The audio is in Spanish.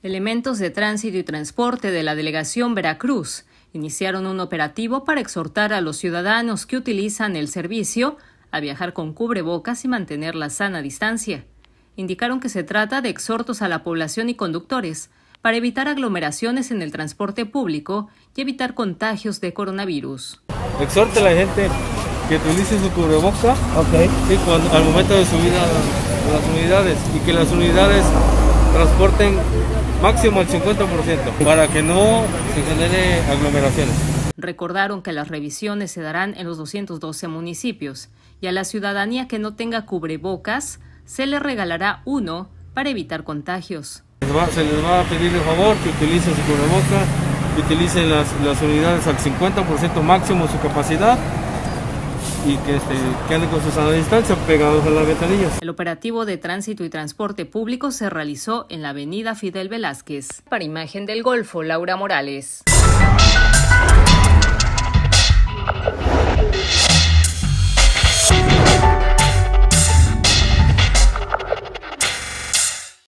Elementos de tránsito y transporte de la delegación Veracruz iniciaron un operativo para exhortar a los ciudadanos que utilizan el servicio a viajar con cubrebocas y mantener la sana distancia. Indicaron que se trata de exhortos a la población y conductores para evitar aglomeraciones en el transporte público y evitar contagios de coronavirus. Exhorte a la gente que utilice su cubreboca al momento de subir a las unidades y que las unidades transporten máximo el 50% para que no se genere aglomeraciones. Recordaron que las revisiones se darán en los 212 municipios y a la ciudadanía que no tenga cubrebocas se le regalará uno para evitar contagios. Se les va a pedir de favor que utilicen su cubreboca, que utilicen las, las unidades al 50% máximo su capacidad y que, este, anden con su sana distancia pegados a las ventanillas. El operativo de tránsito y transporte público se realizó en la avenida Fidel Velázquez. Para Imagen del Golfo, Laura Morales.